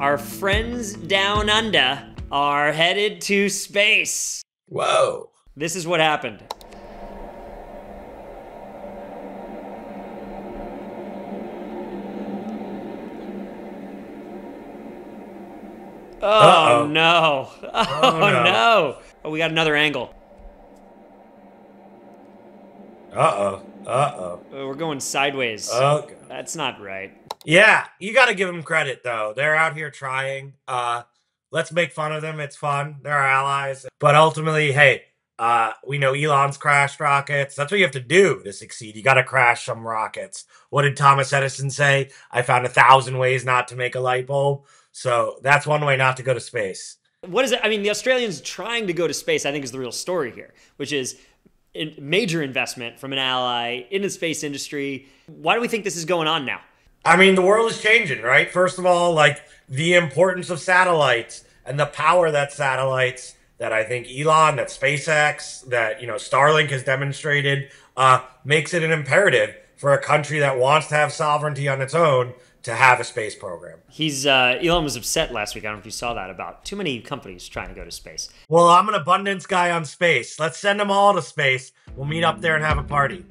Our friends down under are headed to space. Whoa. This is what happened. Oh Uh-oh. no. Oh, no. no. Oh, we got another angle. Uh oh. Uh Oh, We're going sideways. oh. Okay. That's not right. Yeah, you got to give them credit though. They're out here trying. Uh, let's make fun of them. It's fun. They're our allies. But ultimately, hey, uh, we know Elon's crashed rockets. That's what you have to do to succeed. You got to crash some rockets. What did Thomas Edison say? I found a thousand ways not to make a light bulb. So that's one way not to go to space. What is it? I mean, the Australians trying to go to space, I think, is the real story here, which is major investment from an ally in the space industry. Why do we think this is going on now? I mean, the world is changing, right? First of all, like the importance of satellites and the power that satellites that I think Elon, that SpaceX, that you know Starlink has demonstrated, uh, makes it an imperative for a country that wants to have sovereignty on its own to have a space program. He's uh, Elon was upset last week. I don't know if you saw that about too many companies trying to go to space. Well, I'm an abundance guy on space. Let's send them all to space. We'll meet up there and have a party.